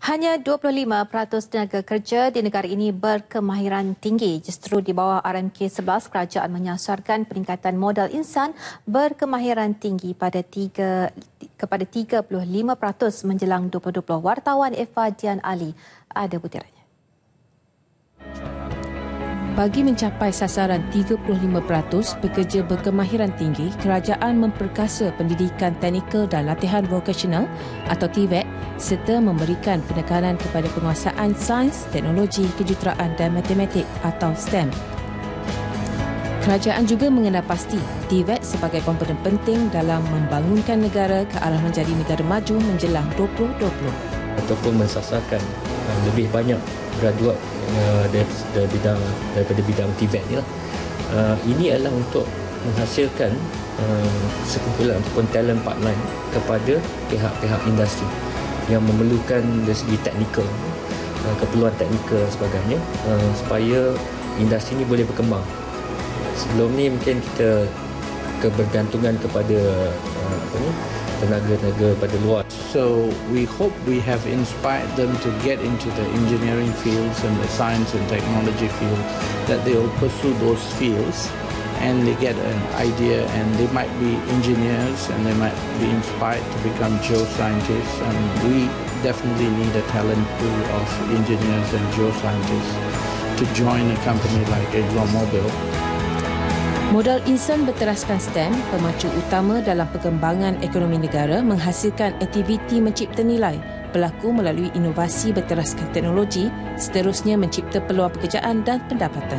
Hanya 25% tenaga kerja di negara ini berkemahiran tinggi. Justru di bawah RMK 11, kerajaan menyasarkan peningkatan modal insan berkemahiran tinggi pada 3, kepada 35% menjelang 2020. Wartawan Eva Dian Ali ada butirannya. Bagi mencapai sasaran 35% pekerja berkemahiran tinggi, kerajaan memperkasa pendidikan teknikal dan latihan vokasional atau TVET serta memberikan penekanan kepada penguasaan sains, teknologi, kejuruteraan dan matematik atau STEM. Kerajaan juga mengenal pasti TVET sebagai komponen penting dalam membangunkan negara ke arah menjadi negara maju menjelang 2020 ataupun mensasarkan uh, lebih banyak graduat uh, daripada bidang daripada bidang TVET ni lah. Uh, ini adalah untuk menghasilkan uh, sekumpulan ataupun talent pipeline kepada pihak-pihak industri yang memerlukan dari segi teknikal uh, keperluan teknikal sebagainya uh, supaya industri ini boleh berkembang. Sebelum ni mungkin kita kebergantungan kepada uh, apa ni tenaga-tenaga pada luar. So we hope we have inspired them to get into the engineering fields and the science and technology field, that they will pursue those fields and they get an idea and they might be engineers and they might be inspired to become geoscientists and we definitely need a talent pool of engineers and geoscientists to join a company like ExxonMobil Modal insan berteraskan STEM, pemacu utama dalam perkembangan ekonomi negara menghasilkan aktiviti mencipta nilai berlaku melalui inovasi berteraskan teknologi, seterusnya mencipta peluang pekerjaan dan pendapatan.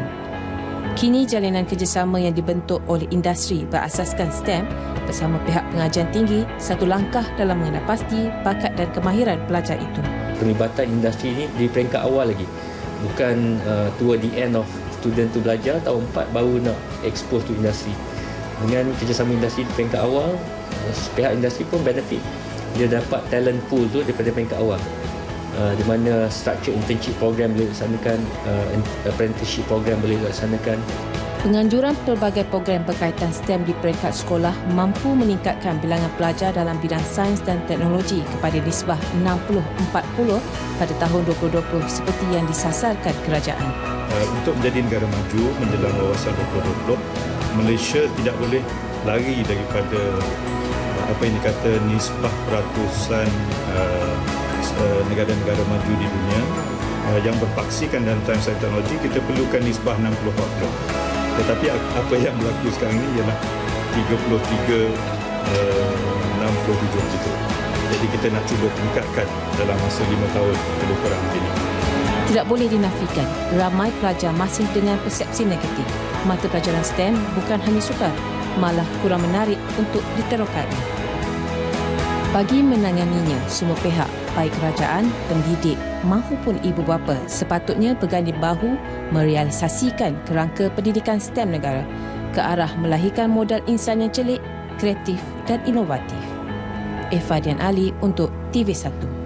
Kini jalinan kerjasama yang dibentuk oleh industri berasaskan STEM bersama pihak pengajian tinggi satu langkah dalam mengenal pasti bakat dan kemahiran pelajar itu. Perlibatan industri ini di peringkat awal lagi. Bukan uh, toward the end of student tu belajar tahun 4 baru nak expose to industri. Dengan kerjasama industri di peringkat awal eh, pihak industri pun benefit. Dia dapat talent pool tu daripada peringkat awal. Uh, di mana structure internship program boleh dilaksanakan uh, apprenticeship program boleh dilaksanakan. Penganjuran pelbagai program berkaitan STEM di peringkat sekolah mampu meningkatkan bilangan pelajar dalam bidang sains dan teknologi kepada nisbah 60-40 pada tahun 2020 seperti yang disasarkan kerajaan. Uh, untuk menjadi negara maju menjelang wawasan 2020, Malaysia tidak boleh lari daripada uh, apa yang dikata nisbah peratusan uh, negara-negara maju di dunia yang berpaksikan dalam sains dan teknologi kita perlukan nisbah 60-40 tetapi apa yang berlaku sekarang ini ialah 33 uh, 67 gitu. Jadi kita nak cuba tingkatkan dalam masa 5 tahun lebih kurang ini. Tidak boleh dinafikan, ramai pelajar masih dengan persepsi negatif. Mata pelajaran STEM bukan hanya sukar, malah kurang menarik untuk diterokai. Bagi menanganinya, semua pihak, baik kerajaan, pendidik mahupun ibu bapa sepatutnya berganding bahu merealisasikan kerangka pendidikan STEM negara ke arah melahirkan modal insan yang celik, kreatif dan inovatif. Eva Dian Ali untuk TV1.